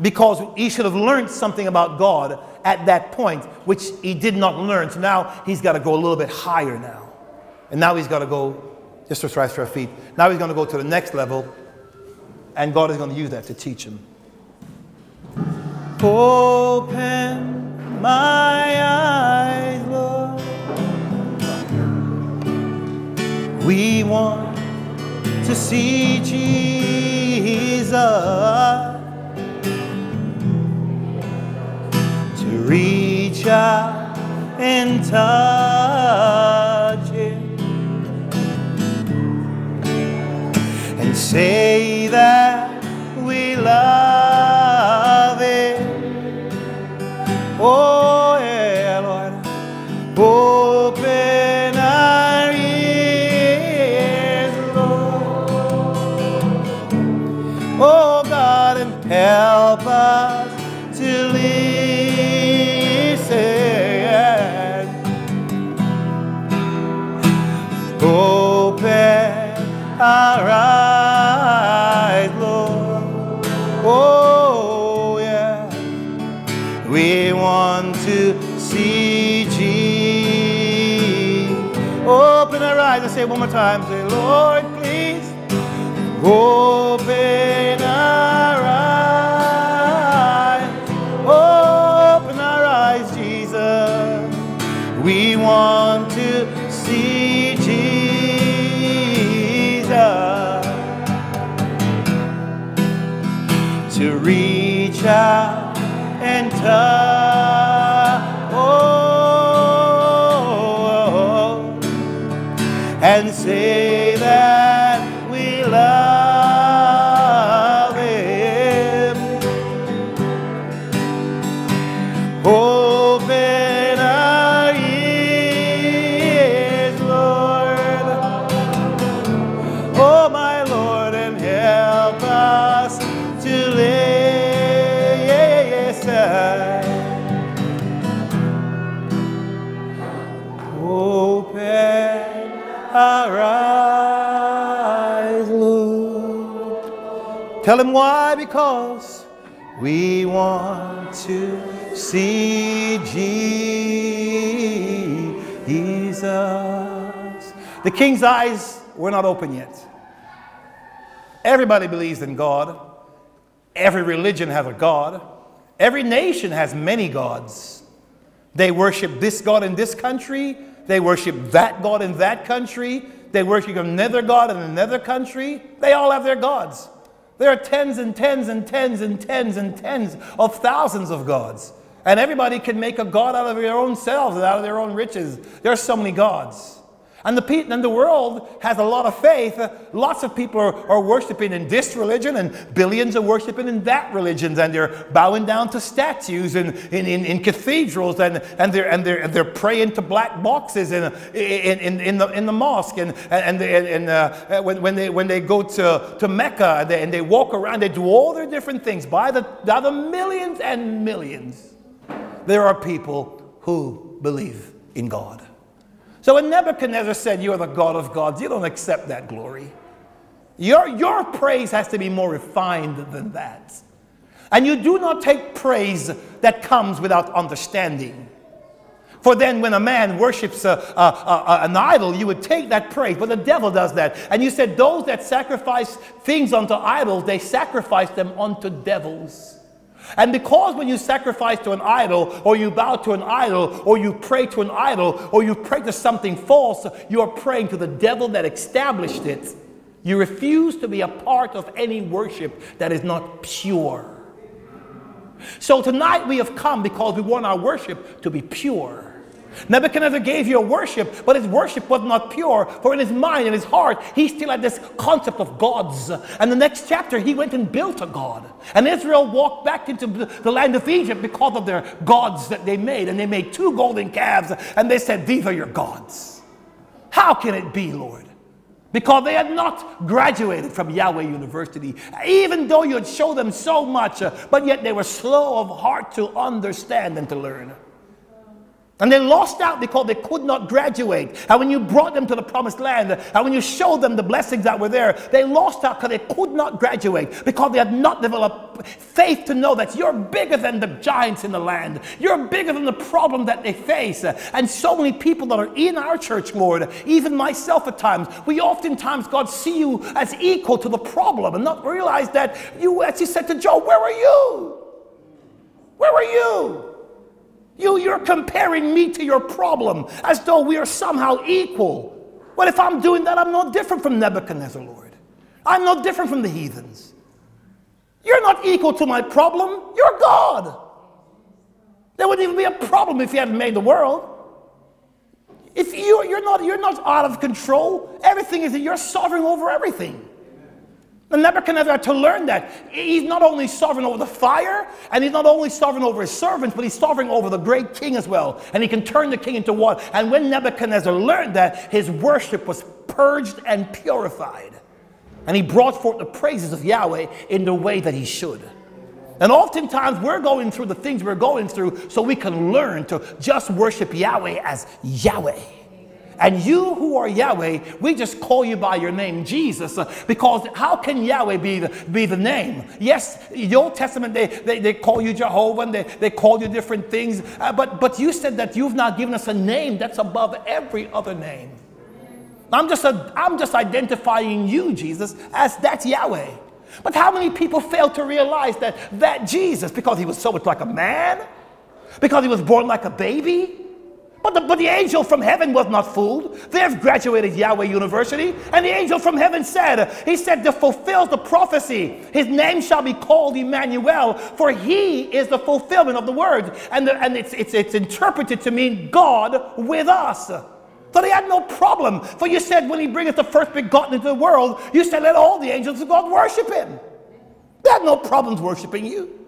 because he should have learned something about God at that point, which he did not learn. So now he's got to go a little bit higher now. And now he's got to go, just to rise to our feet. Now he's going to go to the next level, and God is going to use that to teach him. Open my eyes, Lord. We want to see Jesus, to reach out and touch Him, and say that we love Him. Oh, more time. Say, Lord, please. Open Tell him why, because we want to see Jesus. The king's eyes were not open yet. Everybody believes in God. Every religion has a God. Every nation has many gods. They worship this God in this country, they worship that God in that country, they worship another God in another country. They all have their gods. There are tens and tens and tens and tens and tens of thousands of gods. And everybody can make a God out of their own selves and out of their own riches. There are so many gods. And the, and the world has a lot of faith. Lots of people are, are worshiping in this religion, and billions are worshiping in that religion. And they're bowing down to statues in, in, in, cathedrals, and, and, they're, and, they're, and they're praying to black boxes in, in, in, in, the, in the mosque. And, and, they, and uh, when, when, they, when they go to, to Mecca and they, and they walk around, they do all their different things. By the, by the millions and millions, there are people who believe in God. So when Nebuchadnezzar said, You are the God of gods, you don't accept that glory. Your, your praise has to be more refined than that. And you do not take praise that comes without understanding. For then, when a man worships a, a, a, an idol, you would take that praise. But the devil does that. And you said, Those that sacrifice things unto idols, they sacrifice them unto devils. And because when you sacrifice to an idol, or you bow to an idol, or you pray to an idol, or you pray to something false, you are praying to the devil that established it. You refuse to be a part of any worship that is not pure. So tonight we have come because we want our worship to be pure. Nebuchadnezzar gave you a worship, but his worship was not pure, for in his mind and his heart, he still had this concept of gods. And the next chapter, he went and built a god. And Israel walked back into the land of Egypt because of their gods that they made. And they made two golden calves, and they said, These are your gods. How can it be, Lord? Because they had not graduated from Yahweh University, even though you had showed them so much, but yet they were slow of heart to understand and to learn. And they lost out because they could not graduate. And when you brought them to the promised land, and when you showed them the blessings that were there, they lost out because they could not graduate because they had not developed faith to know that you're bigger than the giants in the land. You're bigger than the problem that they face. And so many people that are in our church, Lord, even myself at times, we oftentimes, God, see you as equal to the problem and not realize that you, as you said to Job, where are you? Where are you? You, you're comparing me to your problem as though we are somehow equal. But if I'm doing that, I'm no different from Nebuchadnezzar, Lord. I'm no different from the heathens. You're not equal to my problem. You're God. There wouldn't even be a problem if you hadn't made the world. If you, you're, not, you're not out of control, everything is you're sovereign over everything. And Nebuchadnezzar had to learn that. He's not only sovereign over the fire, and he's not only sovereign over his servants, but he's sovereign over the great king as well. And he can turn the king into what? And when Nebuchadnezzar learned that, his worship was purged and purified. And he brought forth the praises of Yahweh in the way that he should. And oftentimes we're going through the things we're going through so we can learn to just worship Yahweh as Yahweh. And you who are Yahweh, we just call you by your name, Jesus, uh, because how can Yahweh be the, be the name? Yes, the Old Testament, they, they, they call you Jehovah and they, they call you different things, uh, but, but you said that you've not given us a name that's above every other name. I'm just, a, I'm just identifying you, Jesus, as that Yahweh. But how many people fail to realize that that Jesus, because he was so much like a man, because he was born like a baby, but the, but the angel from heaven was not fooled. They've graduated Yahweh University. And the angel from heaven said, He said, to fulfill the prophecy, His name shall be called Emmanuel, for He is the fulfillment of the word. And, the, and it's, it's, it's interpreted to mean God with us. So they had no problem. For you said, when He bringeth the first begotten into the world, you said, let all the angels of God worship Him. They had no problems worshiping you.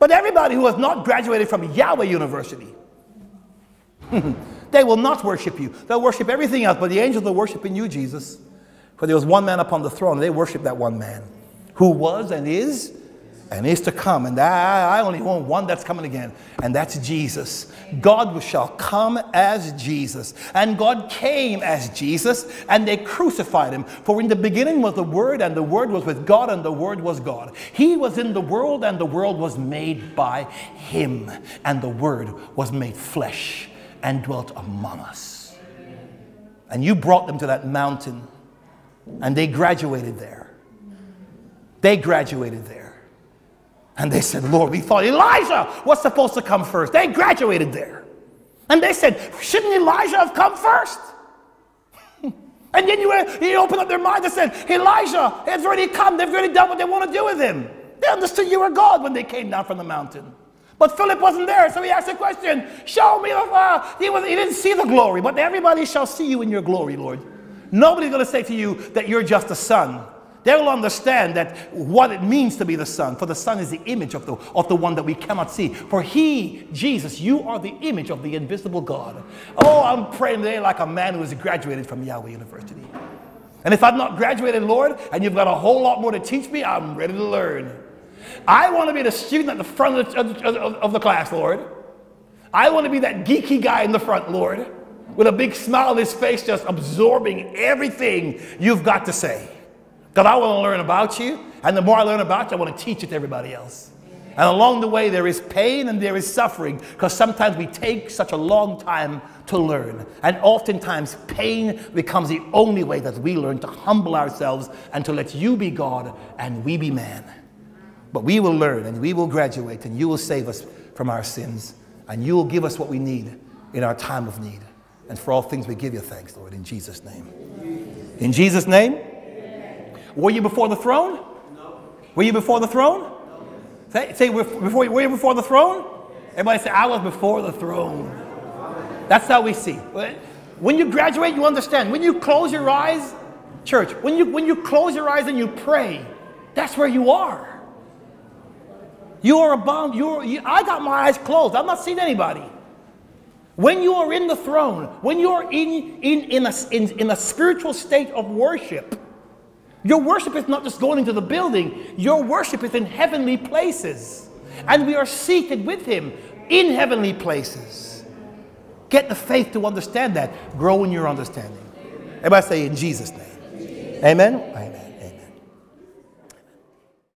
But everybody who has not graduated from Yahweh University, they will not worship you. They'll worship everything else, but the angels are worshiping you, Jesus. For there was one man upon the throne, and they worship that one man who was and is and is to come. And I, I only want one that's coming again, and that's Jesus. God shall come as Jesus. And God came as Jesus, and they crucified him. For in the beginning was the Word, and the Word was with God, and the Word was God. He was in the world, and the world was made by him, and the Word was made flesh and dwelt among us. And you brought them to that mountain, and they graduated there. They graduated there. And they said, Lord, we thought Elijah was supposed to come first. They graduated there. And they said, shouldn't Elijah have come first? and then you, you open up their mind and said, Elijah has already come. They've already done what they want to do with him. They understood you were God when they came down from the mountain. But Philip wasn't there, so he asked a question Show me the uh, he, was, he didn't see the glory, but everybody shall see you in your glory, Lord. Nobody's going to say to you that you're just a son. They will understand that what it means to be the Son. For the Son is the image of the, of the one that we cannot see. For He, Jesus, you are the image of the invisible God. Oh, I'm praying today like a man who has graduated from Yahweh University. And if I've not graduated, Lord, and you've got a whole lot more to teach me, I'm ready to learn. I want to be the student at the front of the, of, of, the class, Lord. I want to be that geeky guy in the front, Lord, with a big smile on his face, just absorbing everything you've got to say. Because I want to learn about you, and the more I learn about you, I want to teach it to everybody else. And along the way, there is pain and there is suffering because sometimes we take such a long time to learn. And oftentimes, pain becomes the only way that we learn to humble ourselves and to let you be God and we be man. But we will learn and we will graduate and you will save us from our sins and you will give us what we need in our time of need. And for all things, we give you thanks, Lord, in Jesus' name. In Jesus' name? Were you before the throne? No. Were you before the throne? Say, say before, were you before the throne? Everybody say, I was before the throne. That's how we see. When you graduate, you understand. When you close your eyes, church, when you, when you close your eyes and you pray, that's where you are. You are bound. You are, you, I got my eyes closed. I'm not seeing anybody. When you are in the throne, when you are in, in, in, a, in, in a spiritual state of worship, your worship is not just going into the building, your worship is in heavenly places. And we are seated with Him in heavenly places. Get the faith to understand that. Grow in your understanding. Everybody say, in Jesus' name. Amen. Amen.